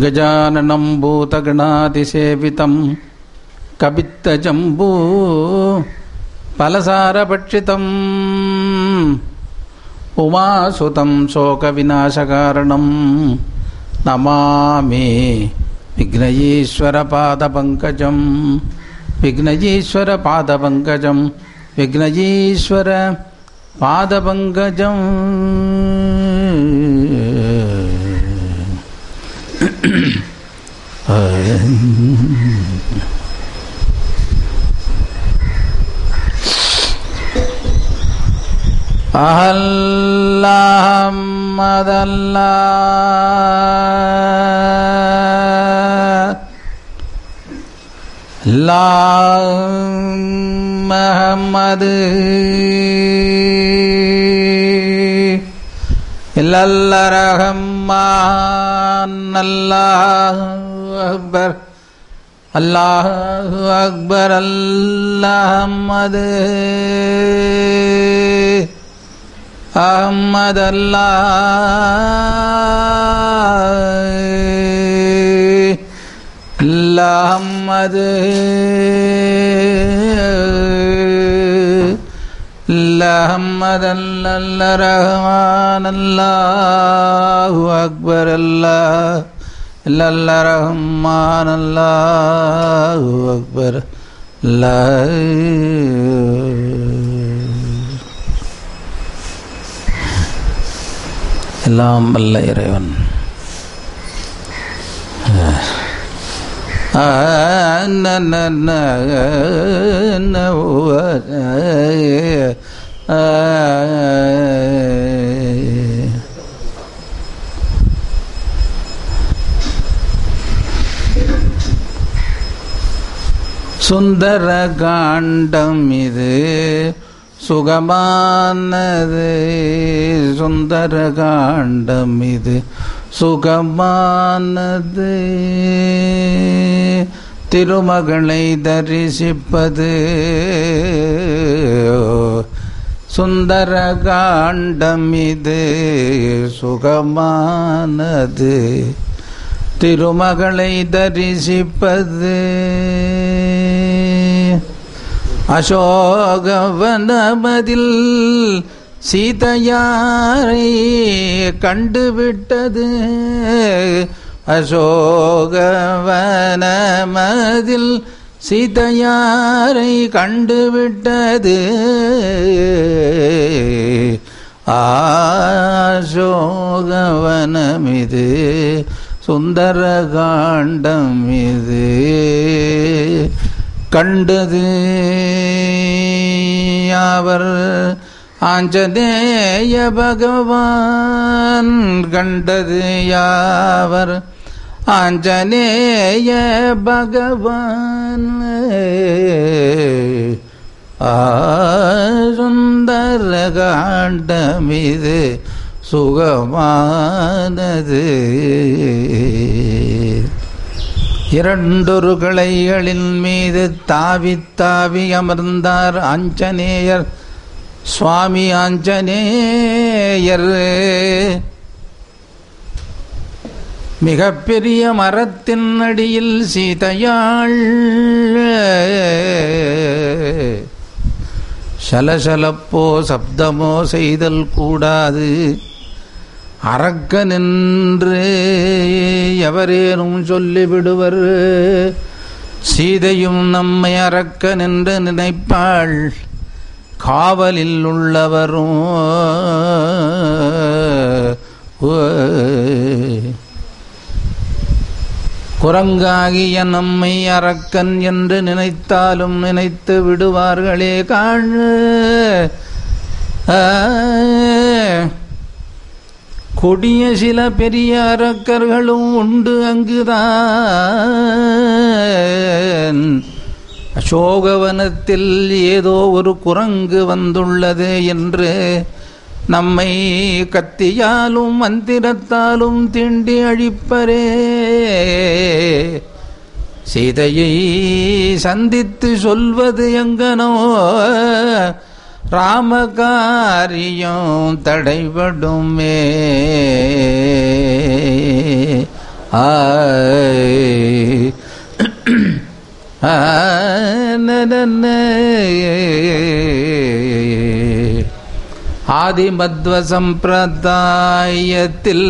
गजाननं भूतगणातिसेवितं कवित्तजम्बू फलसारभक्षितम् उमासुतं शोकविनाशकारणं नमामि विघ्नयीश्वरपादपङ्कजं विघ्नयीश्वरपादपङ्कजं विघ्नयीश्वर அஹல்லாஹம்மத மஹம்மது இல்லல்ல ரஹம்மா அக்பர் அல்லாஹு அக்பர் அல்லாஹம்மது அஹம்மது அல்லாஹ் அல்லாஹம்மது அல்லாஹம்மது அல்ல ரஹ்மான் அல்லாஹு அக்பர் அல்லாஹ் இல்லல்ல ரஹ்மான் அல்லாஹு அக்பர் அல்லாஹ் எல்லாம் வல்ல இறைவன் ஆ, ந, ந, ந, ந, ஓ, ஆ, சுந்தர காண்டம் இது சுகமானது சுந்தர காண்டம் இது சுகமானது. திருமகளை தரிசிப்பது. சுந்தர காண்டம் இது. சுகமானது. திருமகளை தரிசிப்பது. அசோகவனமதில் சீதையாரை கண்டுவிட்டது. அசோகவனமதில் சீதையாரை கண்டுவிட்டது. ஆசோகவனம் இது சுந்தர காண்டம் இது கண்டது. அவர் ஆஞ்சநேய பகவான் கண்டது யாவர்? ஆஞ்சநேய பகவான் ஆ சுந்தர காண்டமிது சுகமானது. இரண்டொரு கிளைகளின் மீது தாவி தாவி அமர்ந்தார் ஆஞ்சநேயர். சுவாமி ஆஞ்சநேயர். மிகப்பெரிய மரத்தின் அடியில் சீதையாள். சலசலப்போ சப்தமோ செய்தல் கூடாது. அறக்க நின்று எவரேனும் சொல்லிவிடுவர் சீதையும் நம்மை அறக்க நின்று நினைப்பாள். காவலில் உள்ளவரும் குரங்காகிய நம்மை அரக்கன் என்று நினைத்தாலும் நினைத்து விடுவார்களே காண் கொடிய சில பெரிய அரக்கர்களும் உண்டு அங்குதான். அசோகவனத்தில் ஏதோ ஒரு குரங்கு வந்துள்ளது என்று நம்மை கத்தியாலும் மந்திரத்தாலும் தீண்டி அழிப்பரே. சீதையை சந்தித்து சொல்வது எங்கனோ? ராமகாரியம் தடைபடுமே. ஆதிமத்வ சம்பிரதாயத்தில்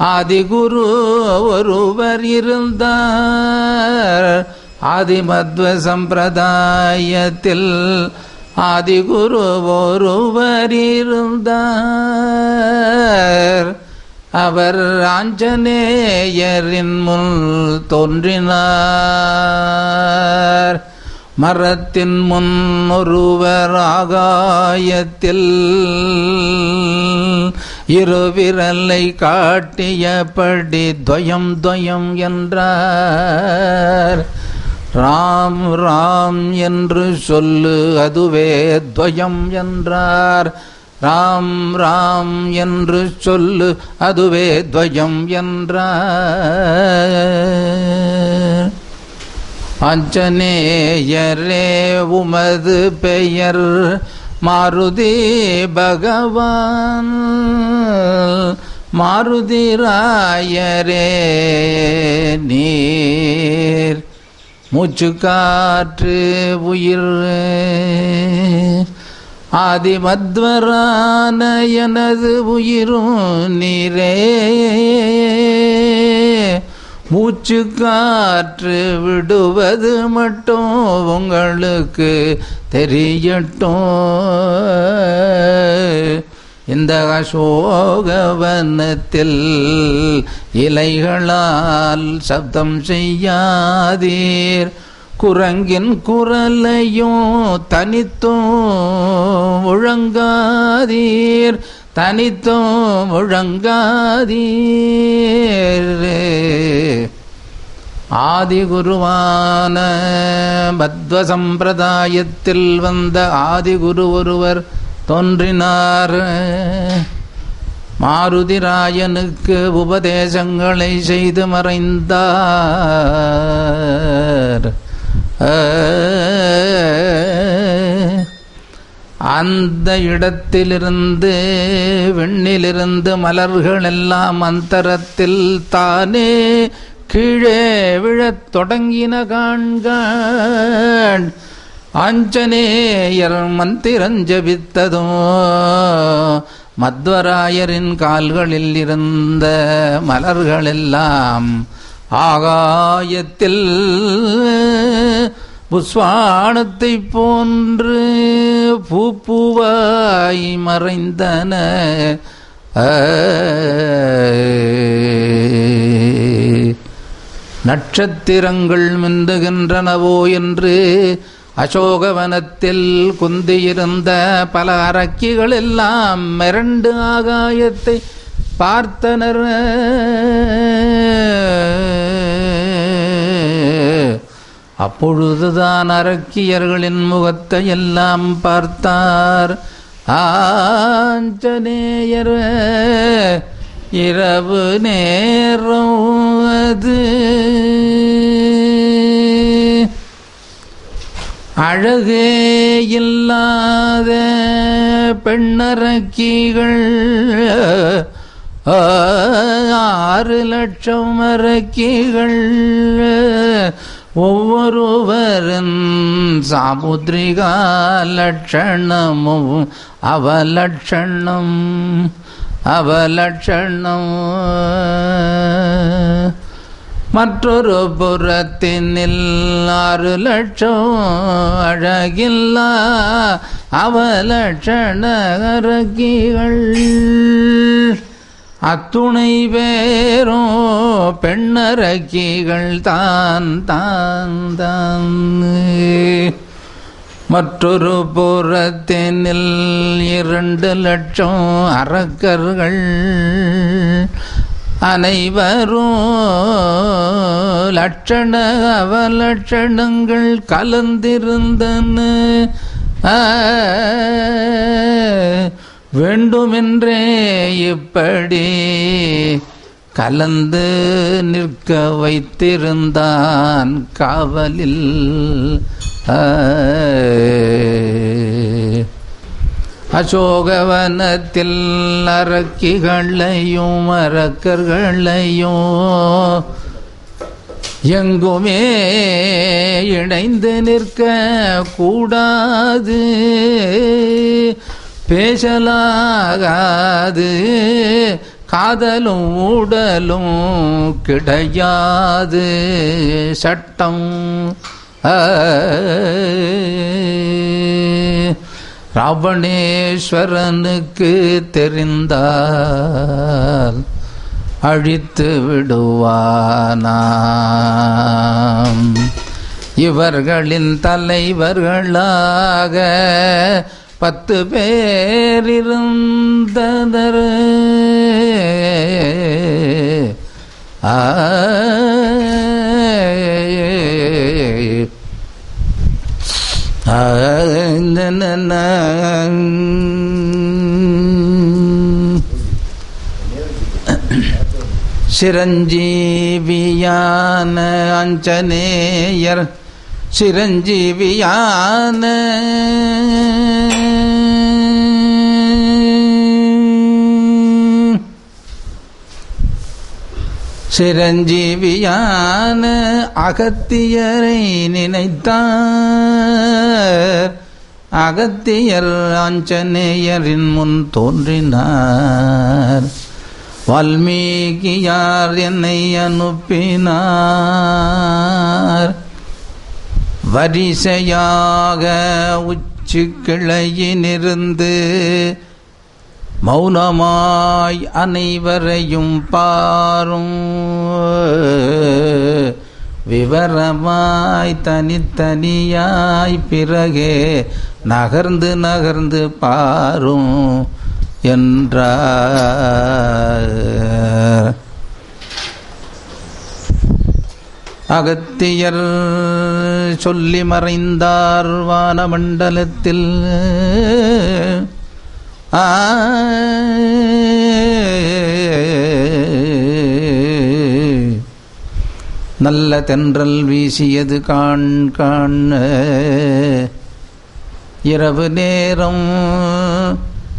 ஆதிகுரு ஒருவர் இருந்தார். ஆதிமத்வ சம்பிரதாயத்தில் ஆதிகுரு ஒருவர் இருந்தார். அவர் ஆஞ்சநேயரின் முன் தோன்றினார். மரத்தின் முன் ஒருவர் ஆகாயத்தில் இருவிரலை காட்டியபடி துவயம் துவயம் என்றார். ராம் ராம் என்று சொல்லு அதுவே துவயம் என்றார். ராம் ராம் என்று சொல்லு அதுவே துவயம் என்ற. அஞ்சனேயரே உமது பெயர் மாருதி பகவான். மாருதி ராயரே நீர் மூச்சு காற்று உயிர். ஆதிமத்வரான எனது உயிரும் நீரே. மூச்சு காற்று விடுவது மட்டும் உங்களுக்கு தெரியட்டும். இந்த அசோகவனத்தில் இலைகளால் சப்தம் செய்யாதீர். குரங்கின் குரலையும் தனித்தும் முழங்காதீர் தனித்தும் முழங்காதீர் ஆதிகுருவான பத்வ சம்பிரதாயத்தில் வந்த ஆதிகுரு ஒருவர் தோன்றினார். மாருதிராயனுக்கு உபதேசங்களை செய்து மறைந்தார். அந்த இடத்திலிருந்து விண்ணிலிருந்து மலர்கள் எல்லாம் அந்தரத்தில் தானே கீழே விழத் தொடங்கின காண்கான் ஆஞ்சநேயர் மந்திரஞ்சபித்ததோ மத்வராயரின் கால்களில் இருந்த மலர்களெல்லாம் ஆகாயத்தில் புஸ்வானத்தை போன்று பூப்புவாய் மறைந்தன. நட்சத்திரங்கள் மிந்துகின்றனவோ என்று அசோகவனத்தில் குந்தியிருந்த பல அரக்கிகள் எல்லாம் மிரண்டு ஆகாயத்தை பார்த்தனர். அப்பொழுதுதான் அரக்கியர்களின் முகத்தை எல்லாம் பார்த்தார். ஆஞ்சநேயர் இரவு நேரம் அது அழகே இல்லாத பெண்ணரக்கிகள் ஆறு லட்சம் அரக்கிகள். ஒவ்வொருவரின் சாமுத்ரிகா லட்சணமும் அவலட்சணம் அவலட்சணம். மற்றொரு புறத்தினில் ஆறு லட்சம் அழகில்லா அவலட்சண அரக்கிகள். அத்துணை பேரோ பெண்ணரக்கிகள் தான் தான் தான். மற்றொரு புறத்தினில் இரண்டு லட்சம் அரக்கர்கள். அனைவரும் லட்சண அவலட்சணங்கள் கலந்திருந்தன. வேண்டுமென்றே இப்படி கலந்து நிற்க வைத்திருந்தான் காவலில். அசோகவனத்தில் அரக்கிகளையும் அரக்கர்களையும் எங்குமே இணைந்து நிற்க கூடாது. பேசலாகாது. காதலும் ஊடலும் கிடையாது. சட்டம். ரவணேஸ்வரனுக்கு ராவணேஸ்வரனுக்கு தெரிந்தால் அழித்து விடுவானாம். இவர்களின் தலைவர்களாக பத்து பேரிருந்ததர் சிரஞ்சீவியான அஞ்சனேயர் சிரஞ்சீவியான. சிரஞ்சீவியான அகத்தியரை நினைத்தார். அகத்தியர் ஆஞ்சநேயரின் முன் தோன்றினார். வால்மீகியார் என்னை அனுப்பினார். வரிசையாக உச்சி கிளையினிருந்து மௌனமாய் அனைவரையும் பாரும். விவரமாய் தனித்தனியாய் பிறகே நகர்ந்து நகர்ந்து பாரும் என்றார். அகத்தியர் சொல்லி மறைந்தார் வானமண்டலத்தில். நல்ல தென்றல் வீசியது காண் காண். இரவு நேரம்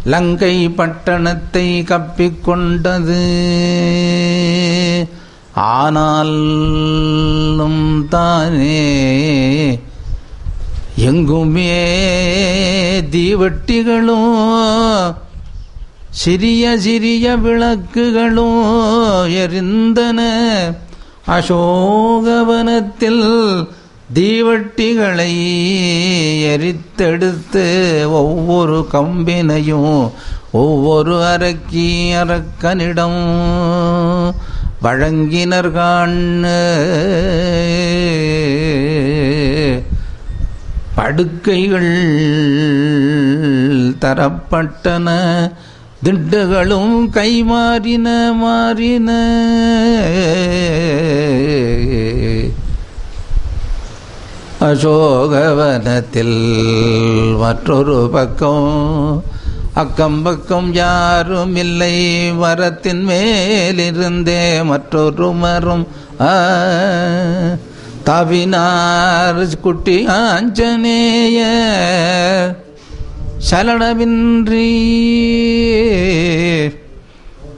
லங்கை பட்டணத்தை கப்பிக்கொண்டது ஆனாலும் தானே எங்குமே தீவட்டிகளும் சிறிய சிறிய விளக்குகளும் எரிந்தன. அசோகவனத்தில் தீவட்டிகளை எரித்தெடுத்து ஒவ்வொரு கம்பினையும் ஒவ்வொரு அரக்கி அரக்கனிடம் வழங்கினர் காண்ணு. படுக்கைகள் தரப்பட்டன. திண்டுகளும் கைமாறின மாறின. அசோகவனத்தில் மற்றொரு பக்கம் அக்கம் பக்கம் யாரும் இல்லை வரத்தின் மேலிருந்தே மற்றொரு மரம் தவினார் குட்டி ஆஞ்சநேய. சலனவின்றி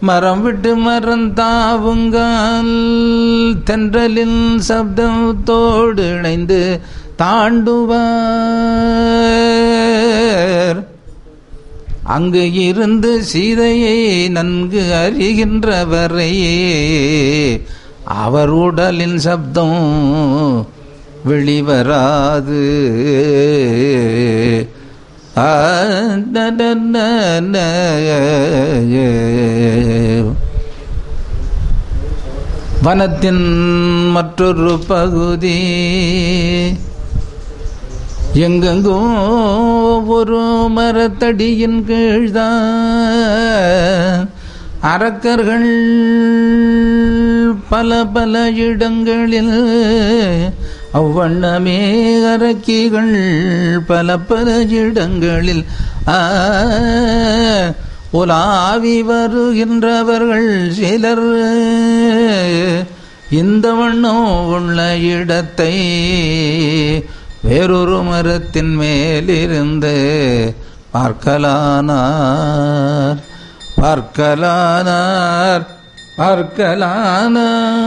மரம் விட்டு மரம் தாவுங்கால் தென்றலின் சப்தத்தோடு இணைந்து தாண்டுவார். அங்கு இருந்து சீதையை நன்கு அறிகின்றவரையே அவர் உடலின் சப்தம் வெளிவராது. ந, வனத்தின் மற்றொரு பகுதி எங்கெங்கும் ஒரு மரத்தடியின் கீழ்தான் அரக்கர்கள் பல பல இடங்களில் அவ்வண்ணமே அரக்கிகள் பல பல இடங்களில். உலாவி வருகின்றவர்கள் சிலர் இந்த வண்ணம் உள்ள இடத்தை வேறொரு மரத்தின் மேலிருந்து பார்க்கலானார் பார்க்கலானார் பார்க்கலானார்.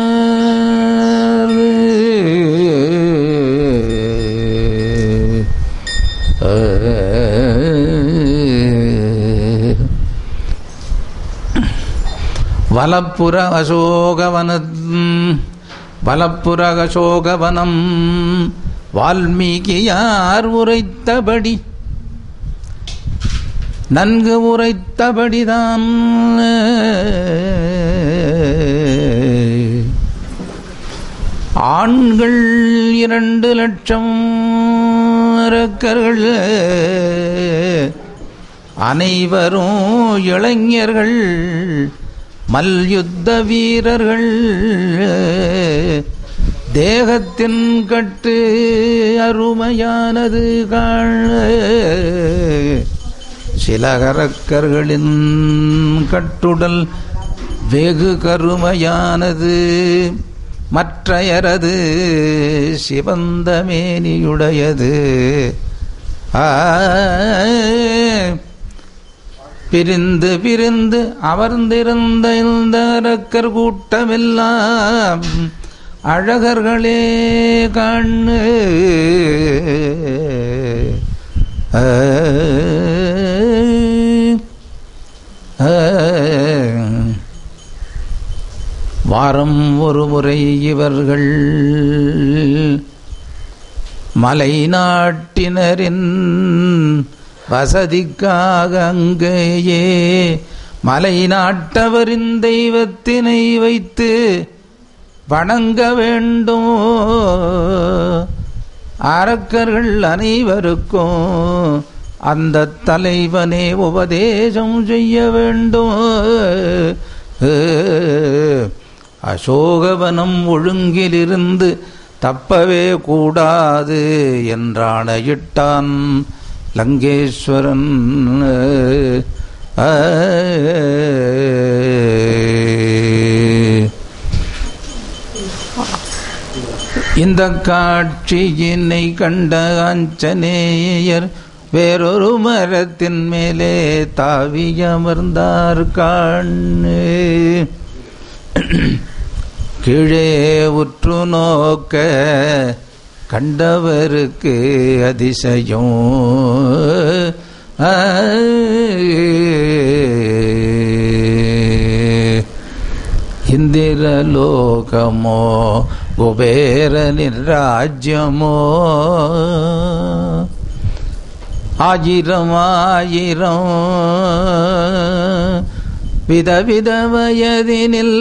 வலப்புற அசோகவனம் வலப்புற அசோகவனம். வால்மீகியார் உரைத்தபடி? நன்கு உரைத்தபடிதான். ஆண்கள் இரண்டு லட்சம் இறக்கர்கள் அனைவரும் இளைஞர்கள் மல்யுத்த வீரர்கள் தேகத்தின் கட்டு அருமையானது காண. சிலகரக்கர்களின் கட்டுடல் வெகு கருமையானது. மற்றையரது சிவந்த மேனியுடையது பிரிந்து பிரிந்து அமர்ந்திருந்த இந்த அரக்கர் கூட்டமெல்லாம் அழகர்களே கண்ணு. வாரம் ஒரு முறை இவர்கள் மலை நாட்டினரின் வசதிக்காக அங்கேயே மலை நாட்டவரின் தெய்வத்தினை வைத்து வணங்க வேண்டும். அரக்கர்கள் அனைவருக்கும் அந்த தலைவனே உபதேசம் செய்ய வேண்டும். அசோகவனம் ஒழுங்கிலிருந்து தப்பவே கூடாது என்றாணையிட்டான் லங்கேஸ்வரன். இந்த காட்சியினை கண்ட ஆஞ்சநேயர் வேறொரு மரத்தின் மேலே தாவி அமர்ந்தார் காணு கீழே உற்று நோக்க கண்டவருக்கு அதிசயம். இந்திரலோகமோ குபேரனின் ராஜ்யமோ? ஆயிரம் ஆயிரம் விதவித வயதினில்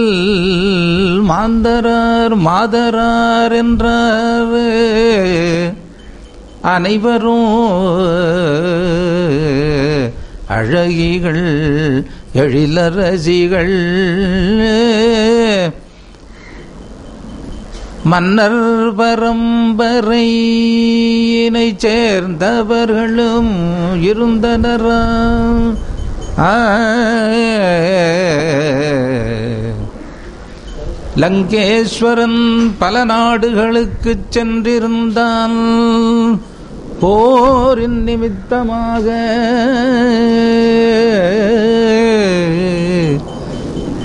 மாந்தரார் மாதரார் என்றார். அனைவரும் அழகிகள் எழிலரசிகள். மன்னர் பரம்பரையினை சேர்ந்தவர்களும் இருந்தனரா லங்கேஸ்வரன் பல நாடுகளுக்கு சென்றிருந்தான். போரின் நிமித்தமாக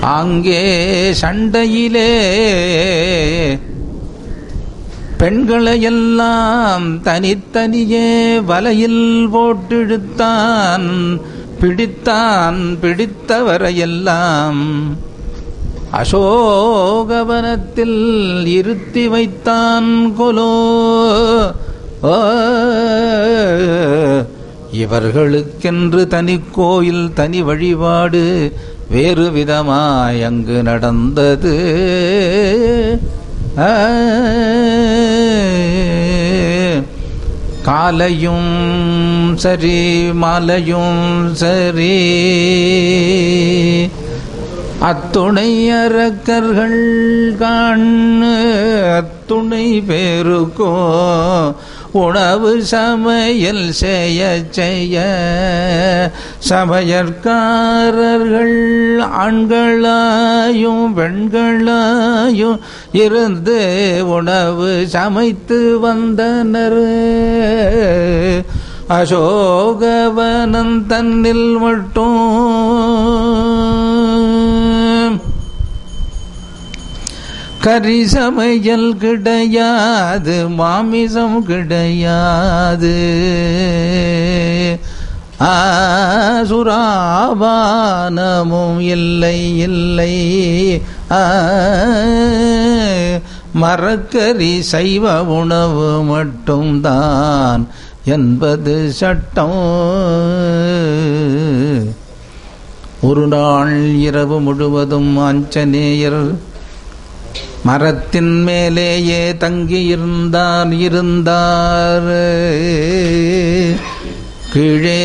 அங்கே சண்டையிலே பெண்களையெல்லாம் தனித்தனியே வலையில் போட்டிழுத்தான் பிடித்தான் பிடித்தவரையெல்லாம் அசோகவனத்தில் இருத்தி வைத்தான் கொலோ. இவர்களுக்கென்று தனி கோயில் தனி வழிபாடு வேறு விதமாய் அங்கு நடந்தது. ஆ, காலையும் சரி மாலையும் சரி. அத்துணை அரக்கர்கள் காணு அத்துணை பேருக்கோ உணவு சமையல் செய்ய செய்ய சமையற்காரர்கள் ஆண்களாயும் பெண்களாயும் இருந்து உணவு சமைத்து வந்தனர். அசோகவனம் தன்னில் மட்டும் கறி சமையல் கிடையாது மாமிசம் கிடையாது. சுராபானமும் இல்லை இல்லை. ஆ, மரக்கறி சைவ உணவு மட்டும்தான் என்பது சட்டம். ஒரு நாள் இரவு முழுவதும் ஆஞ்சநேயர் மரத்தின் மேலேயே தங்கியிருந்தார் இருந்தார். கீழே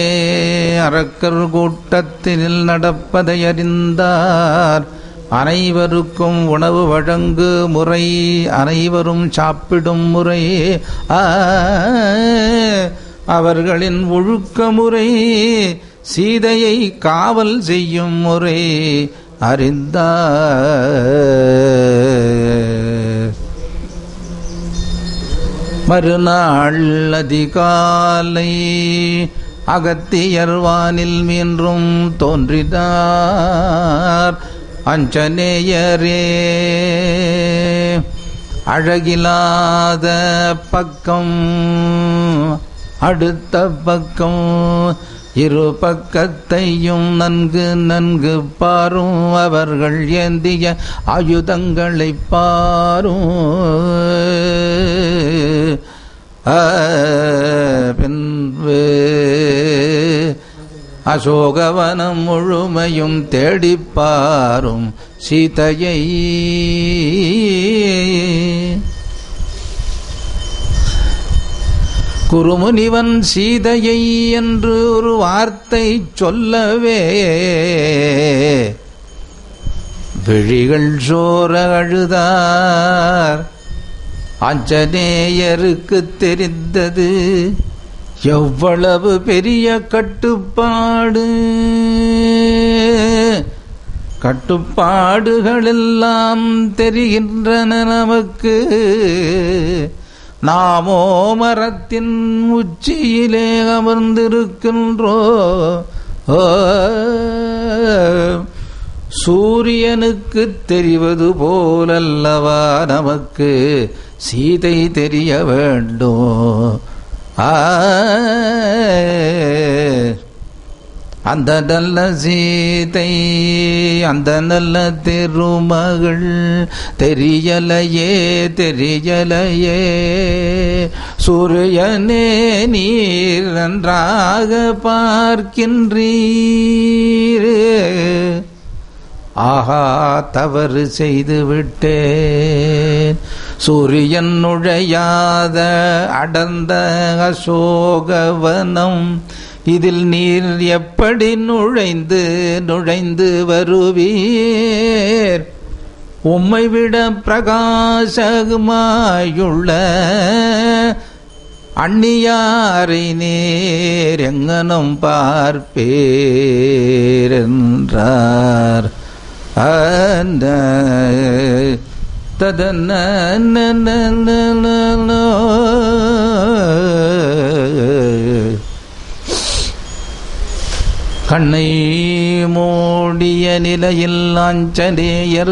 அரக்கர் கூட்டத்தில் நடப்பதை அறிந்தார். அனைவருக்கும் உணவு வழங்கு முறை அனைவரும் சாப்பிடும் முறை. அவர்களின் ஒழுக்க முறை சீதையை காவல் செய்யும் முறை. அறிந்த மறுநாள் அதிகாலை அகத்தியர்வானில் மீன்றும் தோன்றினார். அஞ்சனேயரே அழகிலாத பக்கம் அடுத்த பக்கம் இரு பக்கத்தையும் நன்கு நன்கு பாரும் அவர்கள் ஏந்திய ஆயுதங்களை பாரும். பின்பு அசோகவனம் முழுமையும் தேடிப்பாரும் சீதையை. குருமுனிவன் சீதையை என்று ஒரு வார்த்தை சொல்லவே. விழிகள் சோர அழுதார். ஆஞ்சநேயருக்கு தெரிந்தது எவ்வளவு பெரிய கட்டுப்பாடு. கட்டுப்பாடுகள் எல்லாம் தெரிகின்றன நமக்கு. நாமோ மரத்தின் உச்சியிலே அமர்ந்திருக்கின்றோ சூரியனுக்கு தெரிவது போலல்லவா நமக்கு சீதை தெரிய வேண்டும். ஆ அந்த நல்ல சீதை அந்த நல்ல திருமகள் தெரியலையே தெரியலையே. சூரியனே நீர் நன்றாக பார்க்கின்றீர். ஆஹா தவறு செய்து விட்டேன். சூரியன் நுழையாத அடர்ந்த அசோகவனம் இதில் நீர் எப்படி நுழைந்து நுழைந்து வருவீர்? உம்மை விட பிரகாசகுமாயுள்ள அந்நியாரை நேர் எங்கனும் பார்ப்பேர் என்றார் அந்த ததன கண்ணை மூடிய நிலையில் ஆஞ்சநேயர்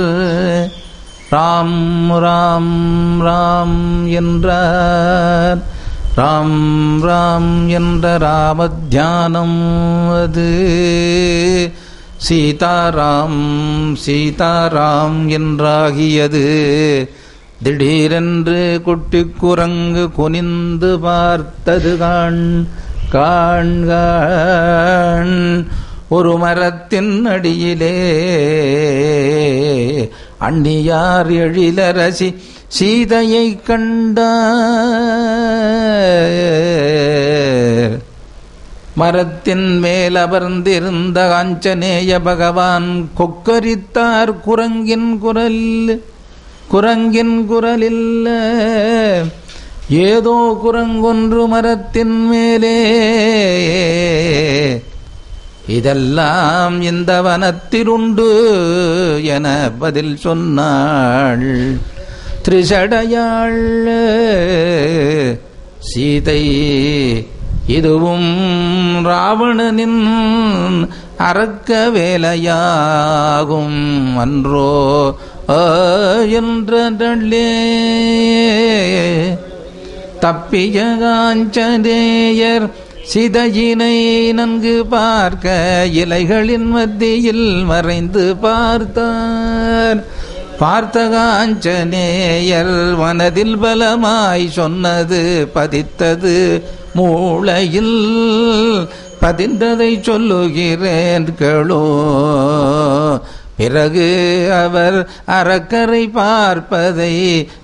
ராம் ராம் ராம் என்றார். ராம் ராம் என்ற ராமத்தியானம் அது. சீதாராம் சீதாராம் என்றாகியது. திடீரென்று குட்டி குரங்கு குனிந்து பார்த்தது காண் காண் ஒரு மரத்தின் அடியிலே. அந்நியார் எழிலரசி சீதையை கண்ட மரத்தின் மேல் அமர்ந்திருந்த ஆஞ்சநேய பகவான் கொக்கரித்தார் குரங்கின் குரல். குரங்கின் குரலில் ஏதோ குரங்கொன்று மரத்தின் மேலே. இதெல்லாம் இந்த வனத்திலுண்டு என பதில் சொன்னாள். திரிசடையாள் சீதை இதுவும் ராவணனின் அறக்க வேலையாகும். அன்றோ ஆ என்றே தப்பிய காஞ்சனேயர் சிதையினை நன்கு பார்க்க இலைகளின் மத்தியில் மறைந்து பார்த்தார். பார்த்த காஞ்சனேயர் மனதில் பலமாய் சொன்னது பதித்தது மூளையில். பதிந்ததை சொல்லுகிறேன் கேளோ பிறகு அவர் அறக்கரை பார்ப்பதை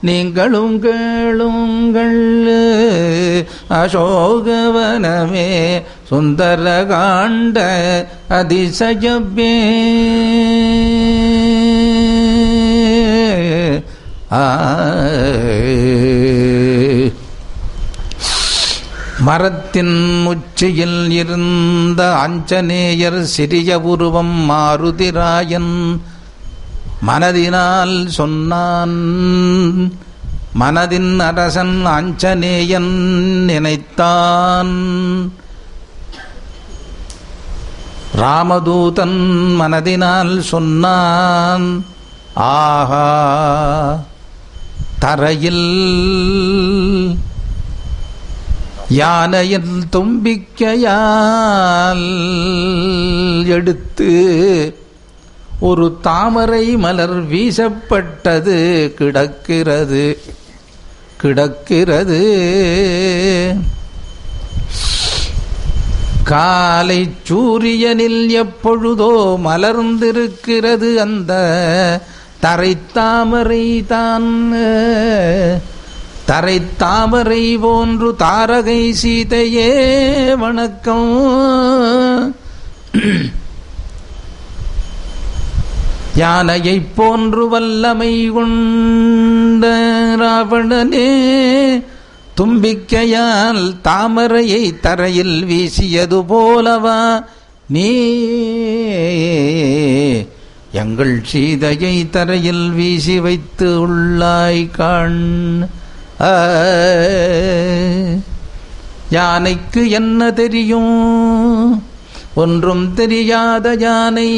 நீங்களும் கேளுங்கள். அசோகவனமே சுந்தர காண்ட அதிசயப்பே ஆ மரத்தின் உச்சியில் இருந்த அஞ்சநேயர் சிறிய உருவம் மாருதிராயன். மனதினால் சொன்னான் மனதின் அரசன் அஞ்சனேயன் நினைத்தான். ராமதூதன் மனதினால் சொன்னான் ஆஹா தரையில் யானையின் தும்பிக்கையால் எடுத்து ஒரு தாமரை மலர் வீசப்பட்டது. கிடக்கிறது கிடக்கிறது. காலை சூரியனில் எப்பொழுதோ மலர்ந்திருக்கிறது அந்த தரைத்தாமரை தான் தரை தாமரை போன்று தாரகை சீதையே வணக்கம். யானையை போன்று வல்லமை கொண்ட ராவணனே தும்பிக்கையால் தாமரையை தரையில் வீசியது போலவா நீ? எங்கள் சீதையை தரையில் வீசி வைத்து உள்ளாய் காண். யானைக்கு என்ன தெரியும்? ஒன்றும் தெரியாத யானை.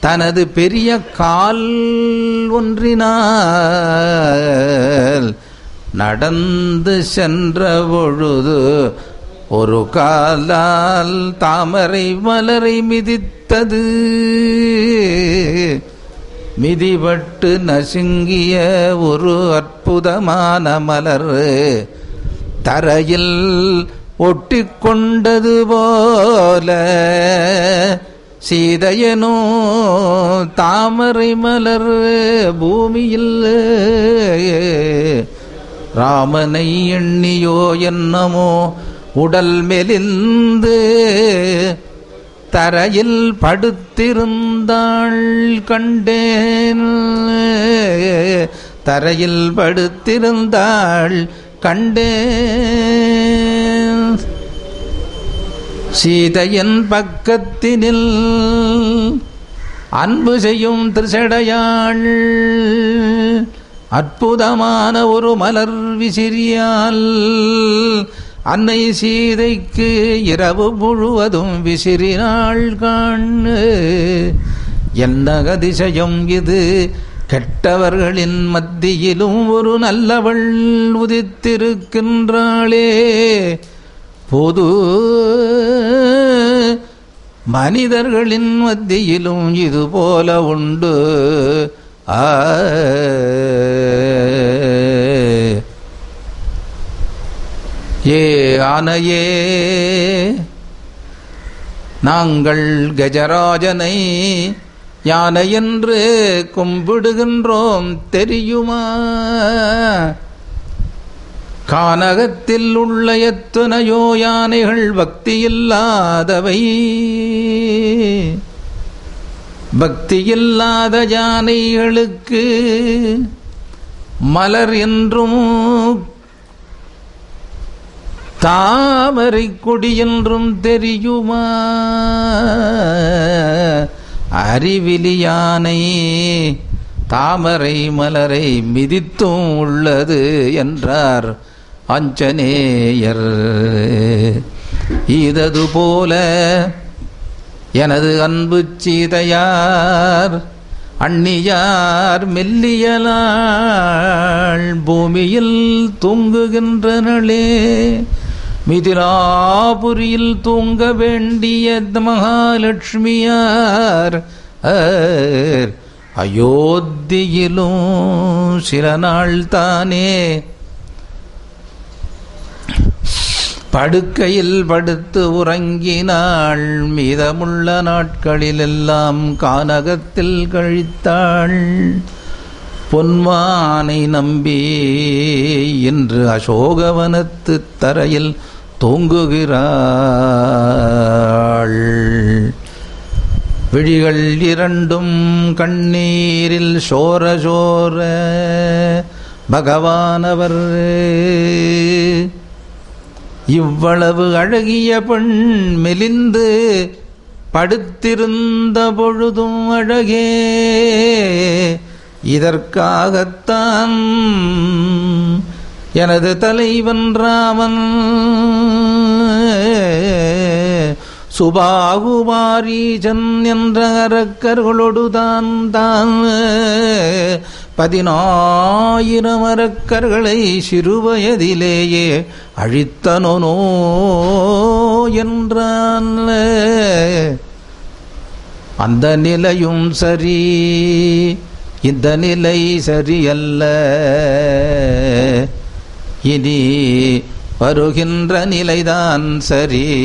தனது பெரிய கால் ஒன்றினால் நடந்து சென்ற பொழுது ஒரு காலால் தாமரை மலரை மிதித்தது. மிதிபட்டு நசுங்கிய ஒரு அற்புதமான மலர் தரையில் ஒட்டி கொண்டது போல. சீதையனோ தாமரை மலர் பூமியில் ராமனை எண்ணியோ என்னமோ உடல் மெலிந்து தரையில் படுத்திருந்தாள் கண்டேன். தரையில் படுத்திருந்தாள் கண்டேன். சீதையின் பக்கத்தினில் அன்பு செய்யும் திருசடையாள். அற்புதமான ஒரு மலர் விசிறியால் அன்னை சீதைக்கு இரவு முழுவதும் விசிறினாள் காணு என்ன அதிசயம் இது? கெட்டவர்களின் மத்தியிலும் ஒரு நல்லவள் உதித்திருக்கின்றாளே. பொது மனிதர்களின் மத்தியிலும் இது போல உண்டு. ஆ. ஏ. ஆனையே. நாங்கள் கஜராஜனை யானை என்று கும்பிடுகின்றோம் தெரியுமா? கானகத்தில் உள்ள எத்தனையோ யானைகள் பக்தியில்லாதவை. பக்தியில்லாத யானைகளுக்கு மலர் என்றும் தாமரை கொடி என்றும் தெரியுமா? அறிவிலியானை தாமரை மலரை மிதித்தும் உள்ளது என்றார் அஞ்சனேயர் இதது போல எனது அன்பு சீதையார் அந்நியார் மெல்லியலாள் பூமியில் தூங்குகின்றனளே. மிதிலாபுரியில் தூங்க வேண்டிய மகாலட்சுமியார். அயோத்தியிலும் சில நாள் தானே படுக்கையில் படுத்து உறங்கினாள். மீதமுள்ள நாட்களிலெல்லாம் கானகத்தில் கழித்தாள். பொன்மானை நம்பி இன்று அசோகவனத்து தரையில் தூங்குகிறாள். விழிகள் இரண்டும் கண்ணீரில் சோர சோர பகவானவர் இவ்வளவு அழகிய பெண் மெலிந்து படுத்திருந்த பொழுதும் அழகே. இதற்காகத்தான் எனது தலைவன் ராமன். சுபாகுமாரீஜன் என்ற அரக்கர்களொடுதான் தான். பதினாயிரம் அரக்கர்களை சிறுவயதிலேயே அழித்தனோ என்றான். அந்த நிலையும் சரி இந்த நிலை சரியல்ல. இனி வருகின்ற நிலைதான் சரி.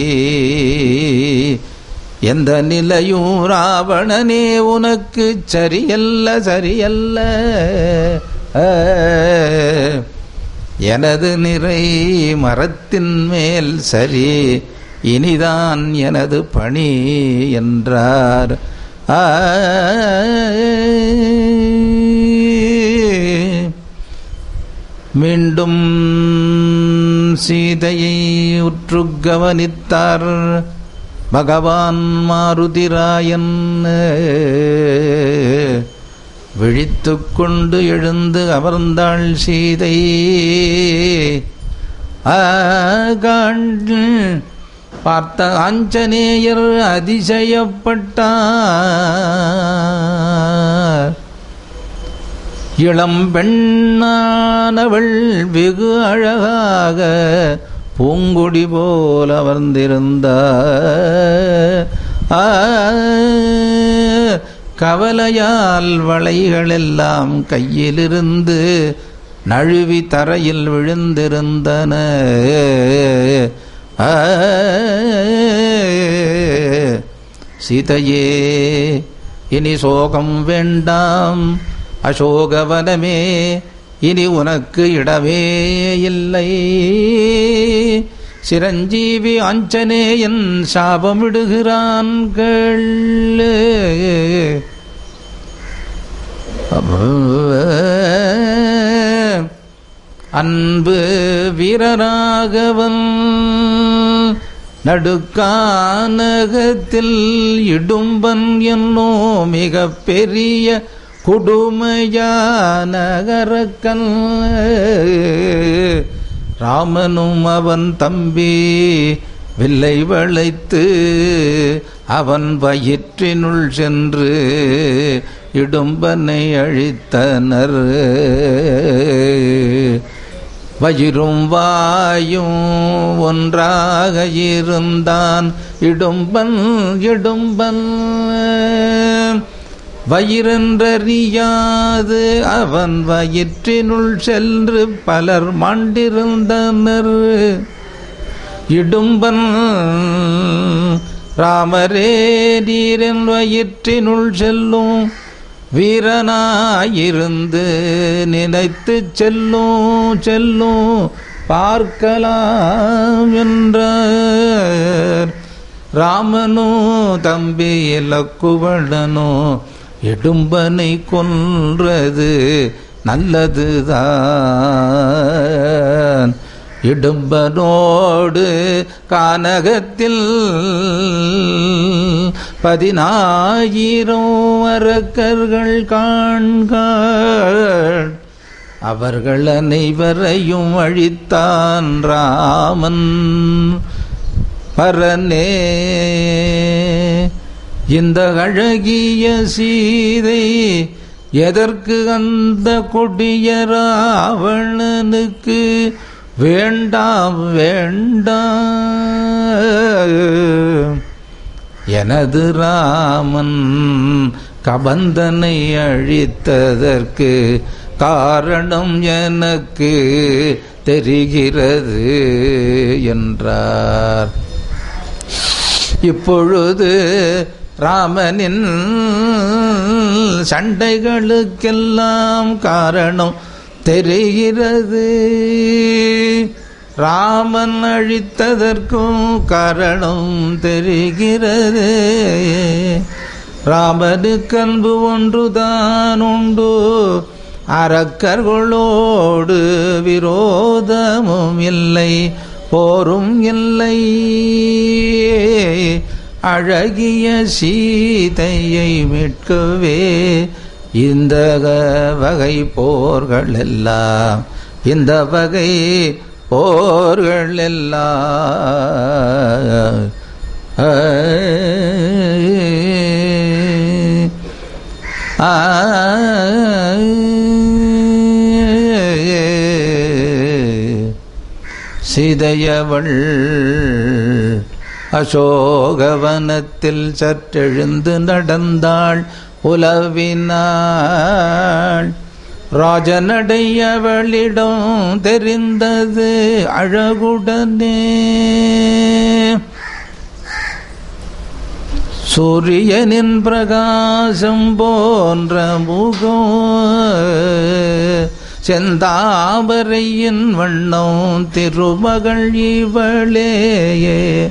எந்த நிலையும் ராவணனே உனக்கு சரியல்ல சரியல்ல. ஆ, எனது நிறை மரத்தின் மேல் சரி. இனிதான் எனது பணி என்றார். ஆ மீண்டும் சீதையை உற்று கவனித்தார். பகவான் மாருதிராயன் விழித்து கொண்டு எழுந்து அமர்ந்தாள் சீதை. பார்த்த ஆஞ்சநேயர் அதிசயப்பட்டார். இளம் பெண்ணானவள் வெகு அழகாக பூங்குடி போல் அமர்ந்திருந்த கவலையால் வளைகளெல்லாம் கையிலிருந்து நழுவி தரையில் விழுந்திருந்தன. சீதையே இனி சோகம் வேண்டாம். அசோகவனமே இனி உனக்கு இடமே இல்லை. சிரஞ்சீவி அஞ்சனேயன் சாபமிடுகிறான் கேள் அன்பு வீரராகவன் நடுக்கானகத்தில் இடும்பன் என்னோ மிக பெரிய கொடுமையானகரக்கன் ராமனும் அவன் தம்பி வில்லை வளைத்து அவன் வயிற்றினுள் சென்று இடும்பனை அழித்தனர். வயிறும் வாயும் ஒன்றாக இருந்தான். இடும்பன் இடும்பன். வயிறென்றறியாது. அவன் வயிற்றினுள் சென்று பலர் மாண்டிருந்தனர். இடும்பன் ராமரே நீரன் வயிற்றினுள் செல்லும் வீரனாயிருந்து நினைத்து செல்லும் செல்லும் பார்க்கலாம் என்றார். ராமனோ தம்பி இலக்குவடனோ எடும்பனை கொன்றது நல்லதுதான். இடும்பனோடு கானகத்தில் பதினாயிரம் அரக்கர்கள் காண்கள். அவர்கள் அனைவரையும் அழித்தான் ராமன். பரனே இந்த அழகிய சீதை எதற்கு அந்த கொடிய ராவணனுக்கு வேண்டாம் வேண்டாம்? எனது ராமன் கபந்தனை அழித்ததற்கு காரணம் எனக்கு தெரிகிறது என்றார். இப்பொழுது ராமனின் சண்டைகளுக்கெல்லாம் காரணம் தெரிகிறது. ராமன் அழித்ததற்கும் காரணம் தெரிகிறது. ராமனுக்கு அன்பு ஒன்றுதான் உண்டு. அரக்கர்களோடு விரோதமும் இல்லை போரும் இல்லை. அழகிய சீதையை மீட்கவே இந்த வகை போர்கள் எல்லாம் இந்த வகை போர்கள் எல்லாம் ஆ சிதையவள் அசோகவனத்தில் சற்றெழுந்து நடந்தாள் உலவினாள். ராஜனடையவளிடம் தெரிந்தது அழகுடனே. சூரியனின் பிரகாசம் போன்ற முகம். செந்தாபரையின் வண்ணம் திருமகள் இவளேயே.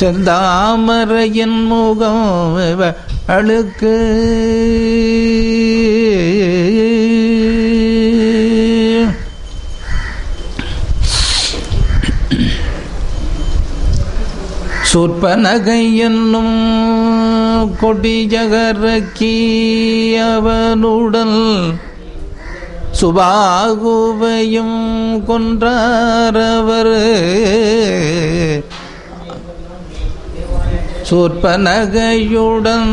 செந்தாமரையின் முகம் அழுக்கு. சொற்பனகை என்னும் கொடிஜகரக்கி அவனுடன் சுபாகுவையும் கொன்றாரவர். சொற்பனகையுடன்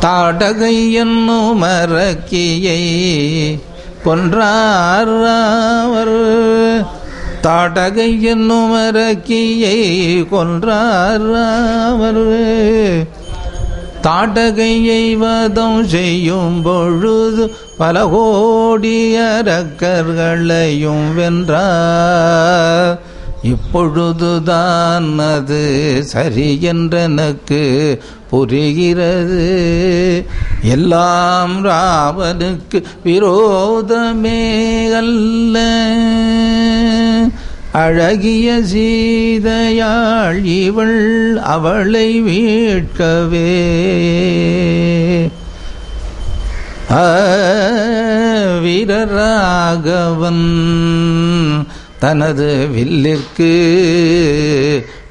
தாடகை என்னும் மரக்கியை கொன்றார் தாடகை என்னும் அரக்கியை கொன்றார் தாடகையை வதம் செய்யும் பொழுது பல கோடி அரக்கர்களையும் வென்றார். இப்பொழுதுதான் அது சரி என்றெனக்கு புரிகிறது. எல்லாம் ராவனுக்கு விரோதமே அல்ல. அழகிய சீதையாள் இவள் அவளை மீட்கவே வீரராகவன். தனது வில்லிற்கு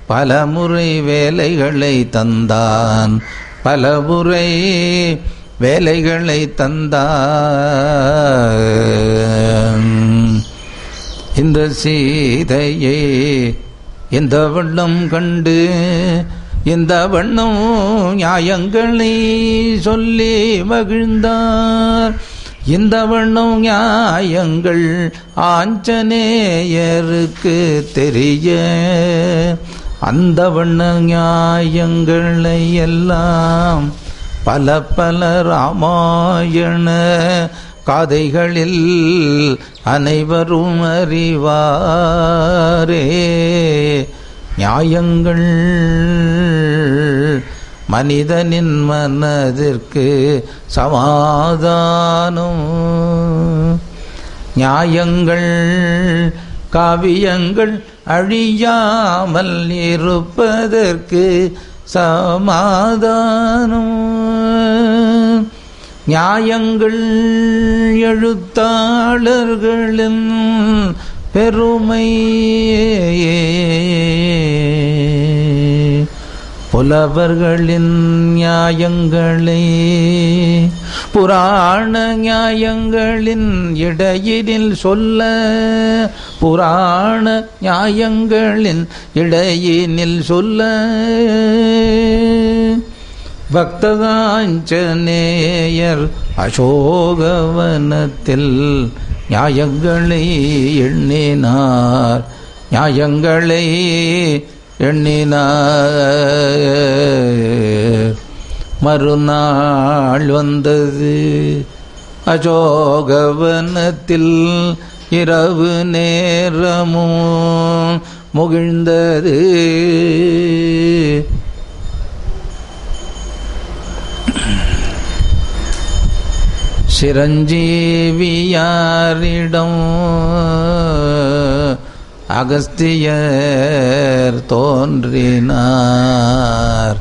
பலமுறை வேலைகளை தந்தான். பலமுறை வேலைகளை தந்தான். இந்த சீதையை இந்த வண்ணம் கண்டு இந்த வண்ணம் நியாயங்களை சொல்லி மகிழ்ந்தார். இந்த வண்ணம் நியாயங்கள் ஆஞ்சநேயருக்கு தெரிய. அந்த வண்ண நியாயங்களை எல்லாம் பல பல ராமாயண காதைகளில் அனைவரும் அறிவாரே. நியாயங்கள் மனிதனின் மனதிற்கு சமாதானம். நியாயங்கள் காவியங்கள் அழியாமல் இருப்பதற்கு சமாதானம். நியாயங்கள் எழுத்தாளர்களின் பெருமையே. புலவர்களின் நியாயங்களே புராண நியாயங்களின் இடையினில் சொல்ல புராண நியாயங்களின் இடையினில் சொல்ல. பக்ததாஞ்சநேயர் அசோகவனத்தில் நியாயங்களை எண்ணினார். நியாயங்களை எண்ணினார். மறுநாள் வந்தது. அசோகவனத்தில் இரவு நேரமும் முகிழ்ந்தது. சிரஞ்சீவியாரிடம் அகஸ்தியர் தோன்றினார்.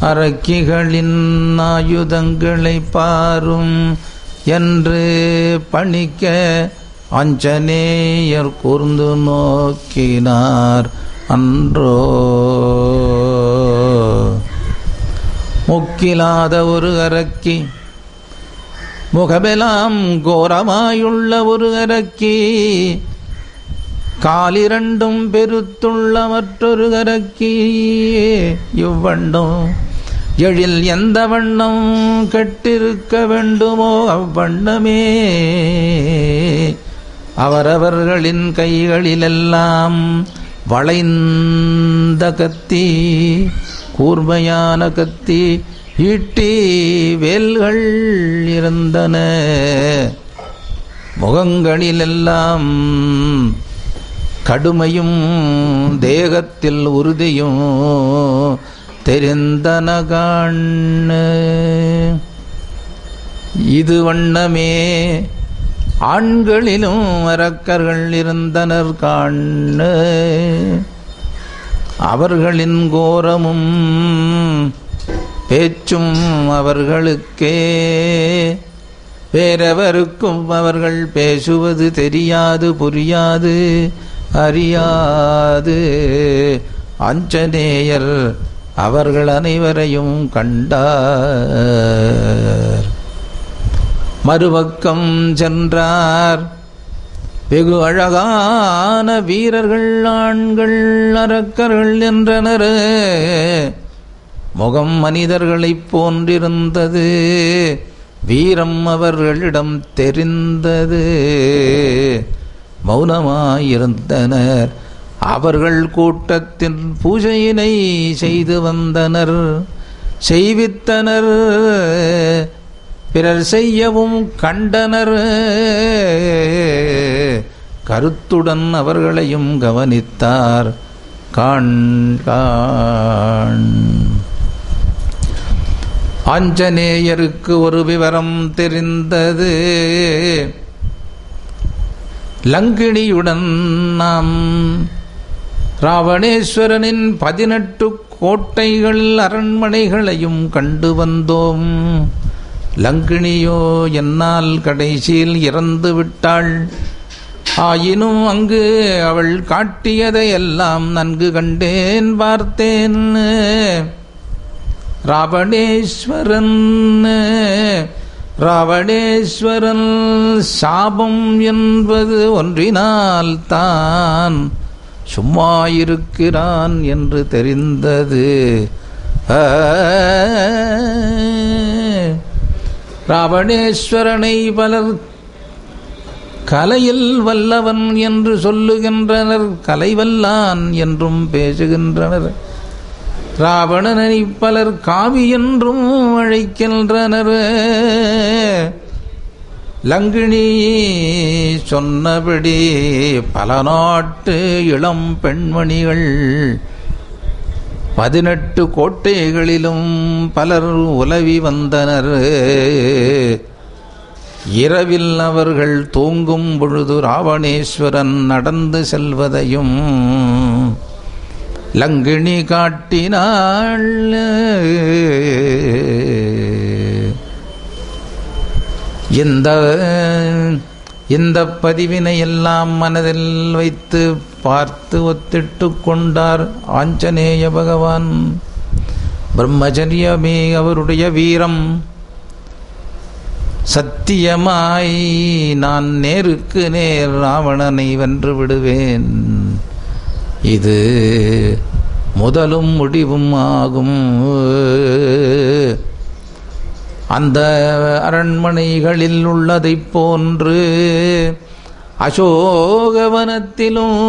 அரக்கிகளின் ஆயுதங்களை பாரும் என்று பணிக்க அஞ்சனேயர் கூர்ந்து நோக்கினார் அன்றோ. முக்கிலாத ஒரு அரக்கி முகமெலாம் கோரமாயுள்ள ஒரு அரக்கி காலிரண்டும் பெருத்துள்ள மற்றொரு அரக்கி இவ்வண்ணம் எழில் எந்த வண்ணம் கெட்டிருக்க வேண்டுமோ அவ்வண்ணமே. அவரவர்களின் கைகளிலெல்லாம் வளைந்த கத்தி கூர்மையான கத்தி ஈட்டி வேல்கள் இருந்தன. முகங்களிலெல்லாம் கடுமையும் தேகத்தில் உறுதியும் தெரிந்தன காண் இது வண்ணமே ஆண்களிலும் அரக்கர்கள் இருந்தனர் காண் அவர்களின் கோரமும் பேச்சும் அவர்களுக்கே. வேறவருக்கும் அவர்கள் பேசுவது தெரியாது புரியாது. அறியாது. அஞ்சனேயர் அவர்கள் அனைவரையும் கண்டார். மறுபக்கம் சென்றார். வெகு அழகான வீரர்கள் ஆண்கள் அரக்கர்கள் என்றனர். முகம் மனிதர்களைப் போன்றிருந்தது. வீரம் அவர்களிடம் தெரிந்தது. மௌனமாயிருந்தனர். அவர்கள் கூட்டத்தின் பூஜையினை செய்து வந்தனர். செய்வித்தனர். பிறர் செய்யவும் கண்டனர். கருத்துடன் அவர்களையும் கவனித்தார். காண் காண். ஆஞ்சநேயருக்கு ஒரு விவரம் தெரிந்தது. லங்கிணியுடன் நாம் ராவணேஸ்வரனின் பதினெட்டு கோட்டைகள் அரண்மனைகளையும் கண்டு வந்தோம். லங்கிணியோ என்னால் கடைசியில் இறந்து விட்டாள். ஆயினும் அங்கு அவள் காட்டியதை எல்லாம் நன்கு கண்டேன் பார்த்தேன். ராவணேஸ்வரன் ராவணேஸ்வரன் சாபம் என்பது ஒன்றினால் தான் சும்மா இருக்கிறான் என்று தெரிந்தது. ராவணேஸ்வரனை பலர் கலையில் வல்லவன் என்று சொல்லுகின்றனர் கலைவல்லான் என்றும் பேசுகின்றனர். ராவணனை பலர் காவி என்றும் அழைக்கின்றனர். லங்கினி சொன்னபடி பல நாட்டு இளம் பெண்மணிகள் பதினெட்டு கோட்டைகளிலும் பலர் உலவி வந்தனர். இரவில் அவர்கள் தூங்கும் பொழுது ராவணேஸ்வரன் நடந்து செல்வதையும் லங்கிணி காட்டினாள். இந்த இந்த பதிவினை எல்லாம் மனதில் வைத்து பார்த்து ஒத்திட்டு கொண்டார் ஆஞ்சநேய பகவான்? பிரம்மச்சரியமே அவருடைய வீரம். சத்தியமாய் நான் நேருக்கு நேர் ராவணனை வென்று விடுவேன். இது முதலும் முடிவும் ஆகும். அந்த அரண்மனைகளில் உள்ளதைப் போன்று அசோகவனத்திலும்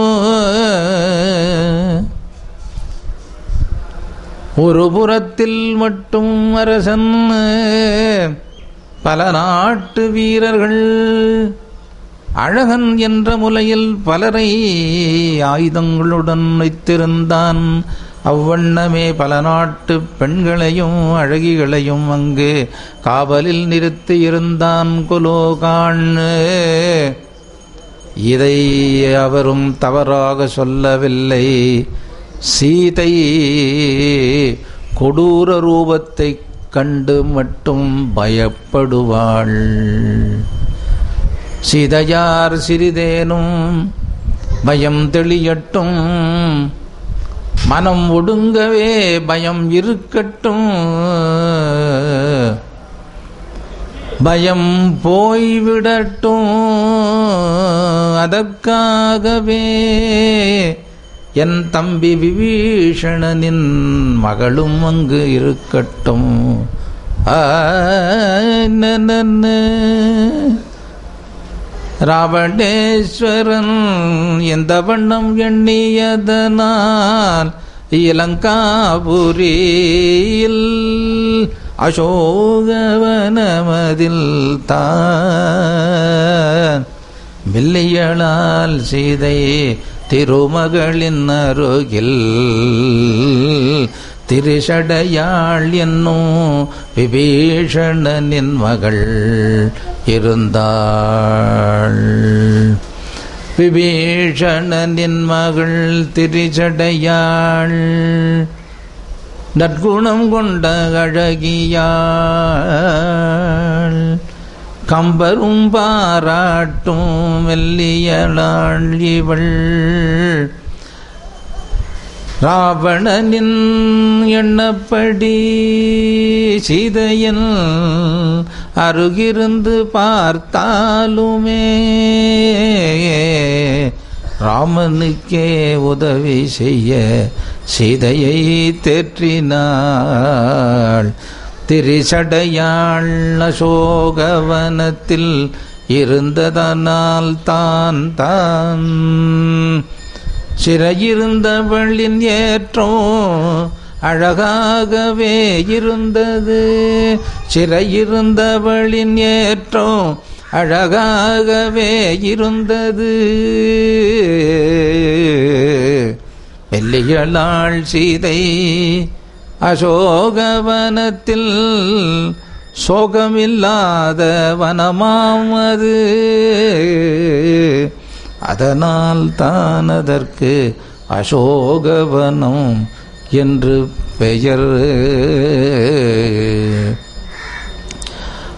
ஒரு புறத்தில் மட்டும் அரசன். பல நாட்டு வீரர்கள் அழகன் என்ற முலையில் பலரை ஆயுதங்களுடன் வைத்திருந்தான். அவ்வண்ணமே பல நாட்டு பெண்களையும் அழகிகளையும் அங்கு காவலில் நிறுத்தி இருந்தான் குலோகான். இதை அவரும் தவறாக சொல்லவில்லை. சீதை கொடூர ரூபத்தை கண்டு மட்டும் பயப்படுவாள். சீதையார் சிறிதேனும் பயம் தெளியட்டும். மனம் ஒடுங்கவே பயம் இருக்கட்டும். பயம் போய்விடட்டும். அதற்காகவே என் தம்பி விபீஷணனின் மகளும் அங்கு இருக்கட்டும். ஆ, ராவணேஸ்வரன் எந்த வண்ணம் எண்ணியதனால்? இலங்காபுரியில் அசோகவனமதில் தான். மில்லியலால் சீதை திருமகளின் அருகில் திருஷடையாள் என்னும் விபீஷணனின் மகள் இருந்தாள். விபீஷணனின் மகள் திரிசடையாள் நற்குணம் கொண்ட அழகியாள். கம்பரும் பாராட்டும் மெல்லியலாள் இவள். ராவணனின் எண்ணப்படி சீதையன் அருகிருந்து பார்த்தாலுமே ராமனுக்கே உதவி செய்ய சீதையை தேற்றினாள். திரிசடையாள் அசோகவனத்தில் இருந்ததனால் தான் தான் சிறையிருந்தவளின் ஏற்றம் அழகாகவே இருந்தது. சிறையிருந்தவளின் ஏற்றம் அழகாகவே இருந்தது. வெள்ளியலாள் சீதை அசோகவனத்தில் சோகமில்லாத வனமாம் அது. அதனால் தான் அதற்கு அசோகவனம் என்று பெயர்.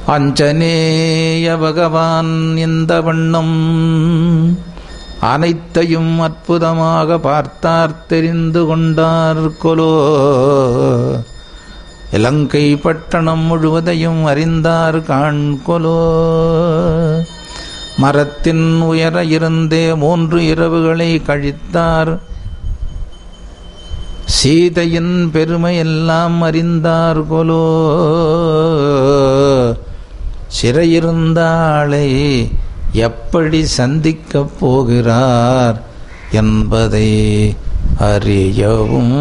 அஞ்சனேய பகவான் இந்த வண்ணம் அனைத்தையும் அற்புதமாக பார்த்தார் தெரிந்து கொண்டார் கொலோ. இலங்கை பட்டணம் முழுவதையும் அறிந்தார் காண்கொலோ. மரத்தின் உயர இருந்தே மூன்று இரவுகளை கழித்தார். சீதையின் பெருமையெல்லாம் அறிந்தார் கொலோ. சிறையிருந்தாளை எப்படி சந்திக்கப் போகிறார் என்பதை அறியவும்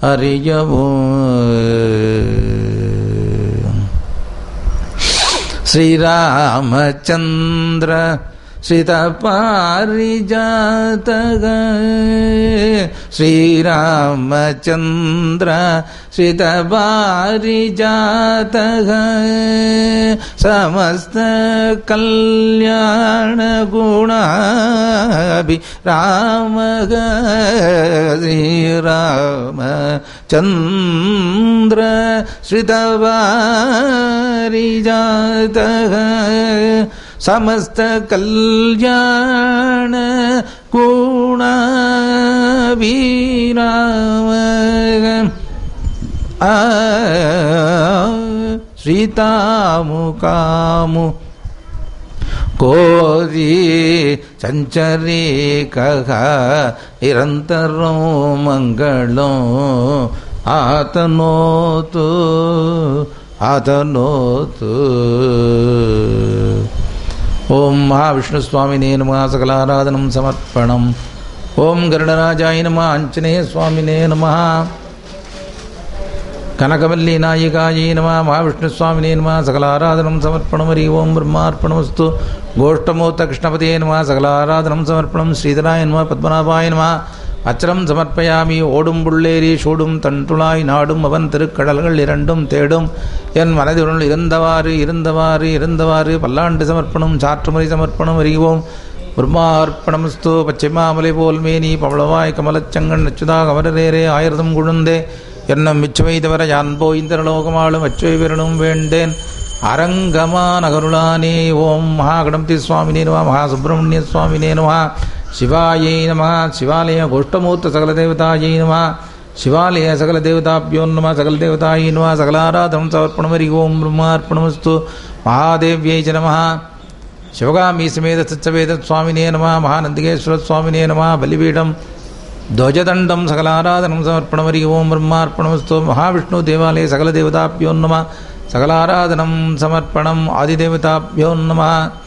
அறியவும். श्रीरामचन्द्र श्रितपारिजातग श्रीरामचन्द्र श्रितपारिजातग समस्तकल्याणगुणाभि रामग श्रीराम चन्द्र श्रितवारिजातग समस्त कल्याण गुण वीराम श्रीतामु कामु கோதி சஞ்சரீகக நிரந்தரம் மங்களம் ஆதனோத்து ஆதனோத்து ओम महाविष्णुस्वामिने नम, सकलाराधनं समर्पणम्। ओम गरुडराजाय नम, आञ्जनेय स्वामिने नम। कनकवल्लीनायिकायै नमः महाविष्णुस्वामिने नमः, सकलाराधनं समर्पणं हरि ओं ब्रह्मार्पणमस्तु। गोष्ठमोत्तकृष्णपते नम, सकलाराधनं समर्पण श्रीधराय नम, पद्मनाभाय नमः। அச்சலம் சமர்ப்பயாமி ஓடும் புள்ளேரி சூடும் தன்துளாய் நாடும் அவன் திருக்கடல்கள் இரண்டும் தேடும். என் மனதினுள் இருந்தவாறு இருந்தவாறு இருந்தவாறு பல்லாண்டு சமர்ப்பணம் சாற்றுமுறை சமர்ப்பணம் அறிவோம் பிரம்மார்ப்பணமஸ்து பச்சைமாமலை போல்மேனி பவளவாய் கமலச்சங்கன் நச்சுதா கமரநேரே ஆயிரதம் குழுந்தே. என்னும் மிச்சமை தவிர யான் போய்ந்தரலோகமாலும் அச்சுவை பெறணும் வேண்டேன். அரங்கமா நகருளானே ஓம் மகாகணபதி சுவாமி நேனுவா மகா சுப்பிரமணிய சுவாமி நேனுவா शिवायै नमः, शिवालय गोष्ठमूर्त सकलदेवतायै नमः, शिवालय सकलदेवताभ्यो नमः, सकलदेवतायै नमः, सकलाराधनं समर्पणमरि ओं ब्रह्मार्पणमस्तु, महादेव्यै च नमः। शिवगामी समेत सच्चवेद स्वामिने नमः महानन्दिकेश्वर स्वामिने नमः, बलिपीठं, ध्वजदण्डं, सकलाराधनं समर्पणमरि ओं ब्रह्मार्पणमस्तु, महाविष्णुदेवालये सकलदेवताभ्यो नमः, सकलाराधनं समर्पणम् आदिदेवताभ्यो नमः।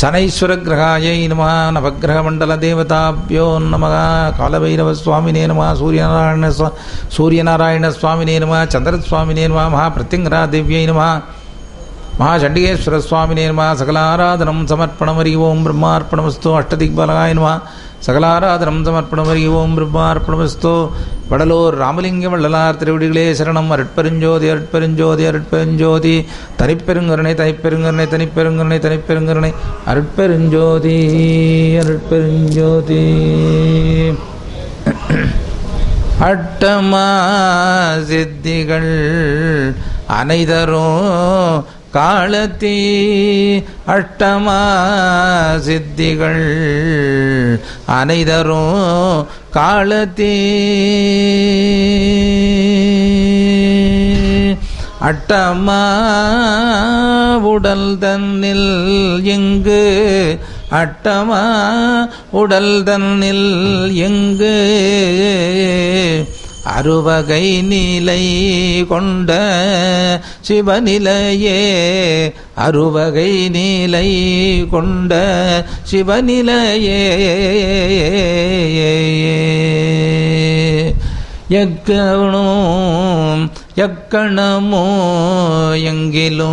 சனைஸ்வர கிரகாயை நம நவகிரக மண்டல தேவதாபியோ நம காலபைரவ சுவாமினே நம சூரியநாராயண சூரியநாராயண சுவாமினே நம சந்திர சுவாமினே நம மகா பிரத்யங்கரா தேவியை நம மகா சண்டிகேஸ்வர சுவாமினே நம சகலாராதனம் சமர்ப்பணம் ஹரி ஓம் பிரம்மார்ப்பணமஸ்து அஷ்டதிக்பலகாய சகலாராதனம் சமர்ப்பணம் ஹரி ஓம் வடலூர் ராமலிங்க வள்ளலார் திருவடிகளே சரணம். அருட்பெருஞ்சோதி அருட்பெருஞ்சோதி அருட்பெருஞ்சோதி. தனிப்பெருங்கருணை தனிப்பெருங்கருணை தனிப்பெருங்கருணை தனிப்பெருங்கருணை. அருட்பெருஞ்சோதி அருட்பெருஞ்சோதி. அட்டமா சித்திகள் அனைதரும் காலத்தீ அஷ்டமா சித்திகள் அனைதரும் காலத்தீ. அட்டமா உடல் தன்னில் எங்கு? அட்டமா உடல் தன்னில் எங்கு? அறுவகை நிலை கொண்ட சிவநிலையே அறுவகை நிலை கொண்ட சிவநிலையே. எக்கணும் எக்கணமோ எங்கிலோ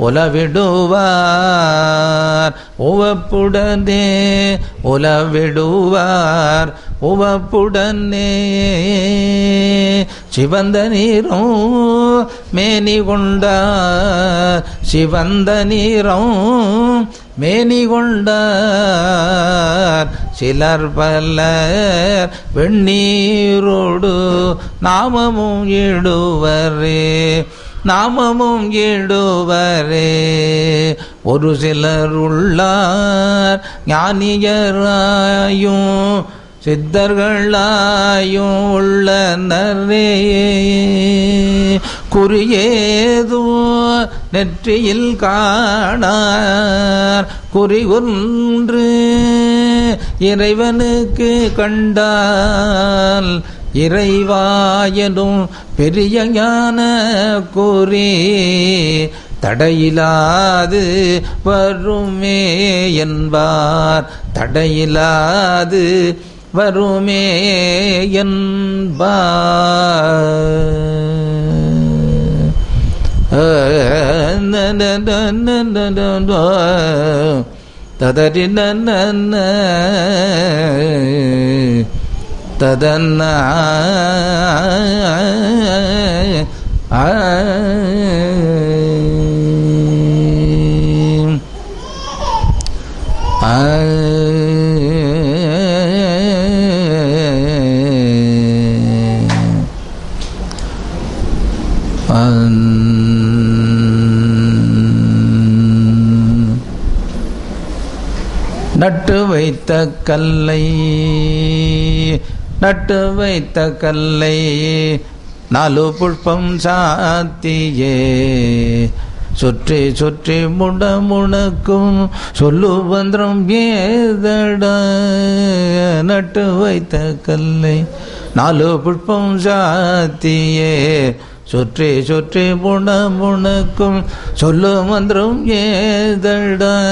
உலவிடுவார். உவப்புடனே உலவிடுவார். உவப்புடனே சிவந்த நீரும் மேனி கொண்டார் சிவந்த நீரும் மேனி கொண்டார் சிலர் பலர் வெண்ணீரோடு நாமமும் இடுவரே நாமமும் இடுவரே ஒரு சிலர் உள்ளார் ஞானியராயும் சித்தர்களாயும் உள்ள உள்ளனரே குறியேதோ நெற்றியில் காணார். குறி ஒன்று இறைவனுக்கு கண்டால் இறைவாயனும் பெரிய ஞான குறி. தடையிலாது வருமே என்பார். தடையிலாது வருமே என்பார் ததரி நன்ன ததன்ன நட்டு வைத்த கல்லை நட்டு வைத்த கல்லை நாலு புஷ்பம் சாத்தியே. சுற்றி சுற்றி முட முணக்கும் சொல்லு பந்திரம் ஏதட. நட்டு வைத்த கல்லை நாலு புஷ்பம் சாத்தியே. சுற்றி சுற்றி முண முணக்கும் சொல்லு மந்திரம் ஏதட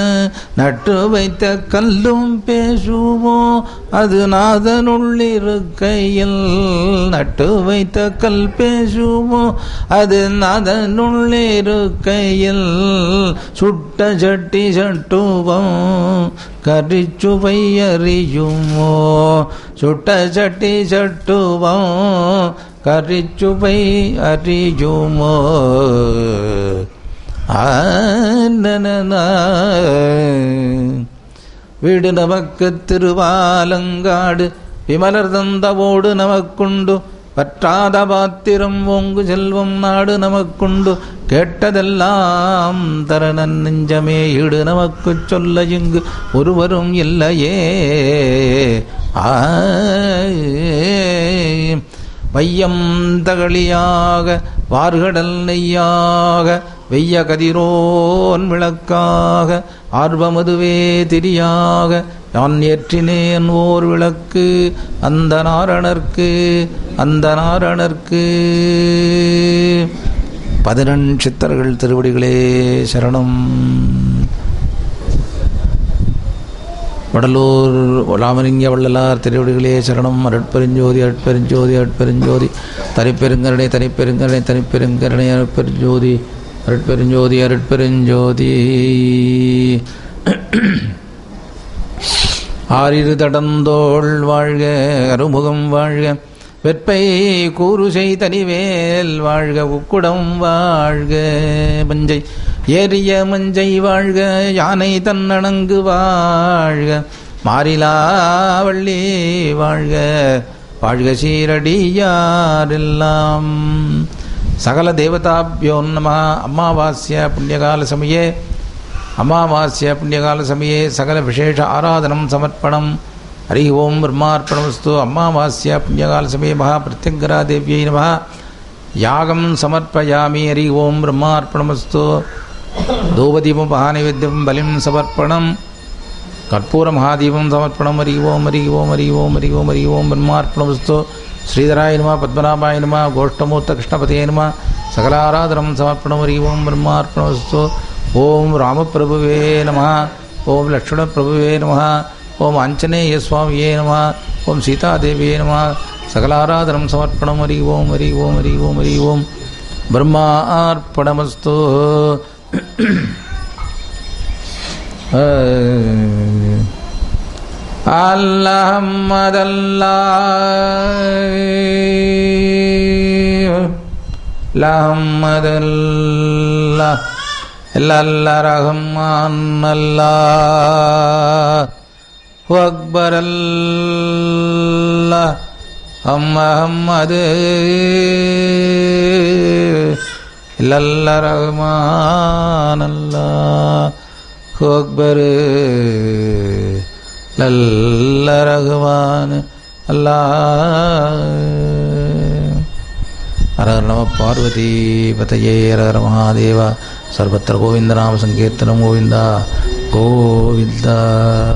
நட்டு வைத்த கல்லும் பேசுமோ அது நாதனுள்ளிருக்கையில். நட்டு வைத்த கல் பேசுமோ அது நாதனுள்ளிருக்கையில். சுட்ட சட்டி சட்டுவம் கரிச்சுவை அறியுமோ சுட்ட சட்டி சட்டுவம் கரிச்சுவை அறியுமோ வீடு நமக்கு திருவாலங்காடு விமலர் தந்தவோடு நமக்குண்டு பற்றாத பாத்திரம் ஓங்கு செல்வம் நாடு நமக்குண்டு கேட்டதெல்லாம் தரணன் நெஞ்சமே ஈடு நமக்கு சொல்ல இங்கு ஒருவரும் இல்லையே. ஆ வையம் தகளியாக வார்கடல் நெய்யாக வெய்ய கதிரோன் விளக்காக ஆர்வமதுவே திரியாக நான் ஏற்றினேன் ஓர் விளக்கு அந்த நாரணர்க்கு அந்த நாரணர்க்கு. பதினெண் சித்தர்கள் திருவடிகளே சரணம். வடலூர் ராமலிங்க வள்ளலார் திருவடிகளே சரணம். அருட்பெருஞ்சோதி அருட்பெருஞ்சோதி அருட்பெருஞ்சோதி. தனிப்பெருங்கருணை தனிப்பெருங்கருணை தனிப்பெருங்கருணை அருட்பெருஞ்சோதி. அருட்பெருஞ்சோதி அருட்பெருஞ்சோதி. ஆறிரு தடந்தோள் வாழ்க அருமுகம் வாழ்க. வெற்பை கூறுசை தனிவேல் வாழ்க உக்குடம் வாழ்க. பஞ்சை ஏறிய மஞ்சை வாழ்க யானை தன்னணங்கு வாழ்க. மாறிலாவள்ளி வாழ்க வாழ்க சீரடியாரெல்லாம். சகல தேவதாபியோ நம அமாவாஸ்ய புண்ணியகால சமயே அமாவாஸ்ய புண்ணியகால சமயே சகல விசேஷ ஆராதனம் சமர்ப்பணம். ஹரி ஓம் பிரம்மார்ப்பணமஸ்து அமாவாஸ்ய புண்ணியகால சமயே மகா பிரத்யங்கரா தேவியை நம. யாகம் சமர்ப்பயாமி ஹரி ஓம் பிரம்மார்ப்பணமஸ்து. தூபதீபம் மகாநைவேத்தியம் பலிம் சமர்ப்பணம் கற்பூர மகாதீபம் சமர்ப்பணம் ஹரி ஓம் ஹரி ஓம் ஹரி ஓம் ஹரி ஓம் ஹரி ஓம் பிரம்மார்ப்பணமஸ்து ஸ்ரீதராய நம பத்மநாபாய நம கோஷ்டமூர்த்த கிருஷ்ணபதே நம சகலாராதனம் சமர்ப்பணம் ஹரி ஓம் பிரம்மார்ப்பணமஸ்து ஓம் ராமபிரபுவே நம ஓம் லக்ஷ்மணபிரபுவே நம ஓம் ஆஞ்சநேய சுவாமியே நம ஓம் சீதாதேவியே நம சகலாராதனம் சமர்ப்பணம் ஹரி ஓம் ஹரி ஓம் ஹரி ஓம் ஹரி ஓம் பிரம்மார்ப்பணமஸ்து அல்லாஹம்மதல்லா இல்லல்ல ரஹ்மான் அல்லா அக்பர் அல்லா அம்மஹம்மது இல்லல்ல ரஹ்மான் அல்லா அக்பர். லல்ல ரகுமான் அல்லாஹ் நம பார்வதி பதையே. ஹர மகாதேவா. சர்வத்திர கோவிந்த. நாம சங்கீர்த்தனம் கோவிந்தா. கோவிந்தா.